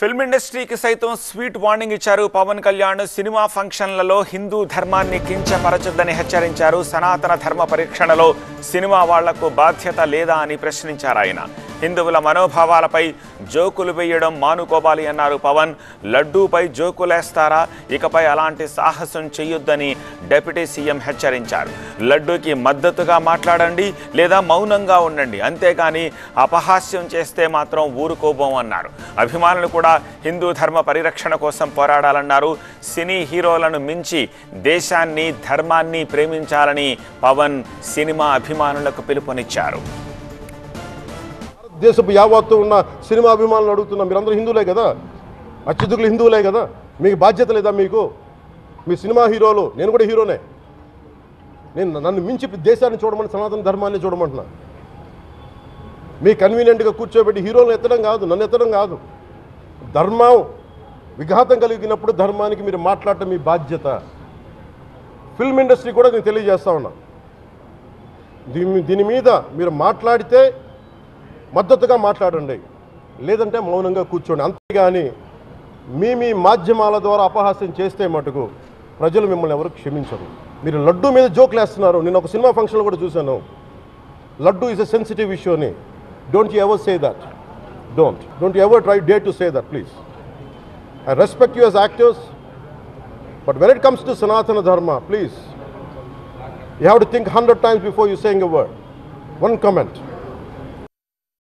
Film ఇండస్ట్రీకి సైతం sweet warning ఇచ్చారు. పవన్ కళ్యాణ్ సినిమా ఫంక్షన్లలో హిందూ ధర్మాన్ని కించపరచొద్దని హెచ్చరించారు. సనాతన ధర్మ పరీక్షణలో సినిమా వాళ్ళకు బాధ్యత లేదా అని ప్రశ్నించారు ఆయన. హిందువుల మనోభావాలపై జోకులు వేయడం మానుకోవాలి అన్నారు పవన్. లడ్డూపై జోకులేస్తారా? ఇకపై అలాంటి సాహసం చెయ్యొద్దని డిప్యూటీ సీఎం హెచ్చరించారు. లడ్డూకి మద్దతుగా మాట్లాడండి లేదా మౌనంగా ఉండండి అంతేగాని అపహాస్యం చేస్తే మాత్రం ఊరుకోబోం అన్నారు. అభిమానులు కూడా హిందూ ధర్మ పరిరక్షణ కోసం పోరాడాలన్నారు. సినీ హీరోలను మించి దేశాన్ని ధర్మాన్ని ప్రేమించాలని పవన్ సినిమా అభిమానులకు పిలుపునిచ్చారు. దేశపు యావత్తు ఉన్న సినిమా అభిమానులు అడుగుతున్నా మీరందరూ హిందువులే కదా? అత్యధికులు హిందువులే కదా? మీకు బాధ్యత లేదా మీకు? మీ సినిమా హీరోలు నేను కూడా హీరోనే. నేను నన్ను మించి దేశాన్ని చూడమని సనాతన ధర్మాన్ని చూడమంటున్నా. మీ కన్వీనియంట్గా కూర్చోబెట్టి హీరోలను ఎత్తడం కాదు నన్ను ఎత్తడం కాదు. ధర్మం విఘాతం కలిగినప్పుడు ధర్మానికి మీరు మాట్లాడటం మీ బాధ్యత. ఫిల్మ్ ఇండస్ట్రీ కూడా నేను తెలియజేస్తా ఉన్నా. దీని దీని మీద మీరు మాట్లాడితే మద్దతుగా మాట్లాడండి. లేదంటే మౌనంగా కూర్చోండి. అంతేగాని మీ మీ మాధ్యమాల ద్వారా అపహాస్యం చేస్తే మటుకు ప్రజలు మిమ్మల్ని ఎవరు క్షమించరు. మీరు లడ్డు మీద జోకులు వేస్తున్నారు. నేను ఒక సినిమా ఫంక్షన్లో కూడా చూశాను. Laddu is a sensitive issue అని. Don't you ever say that don't don't ever try day to say that please I respect you actives actors but when it comes to Sanatana Dharma please you have to think hundred times before you saying a word one comment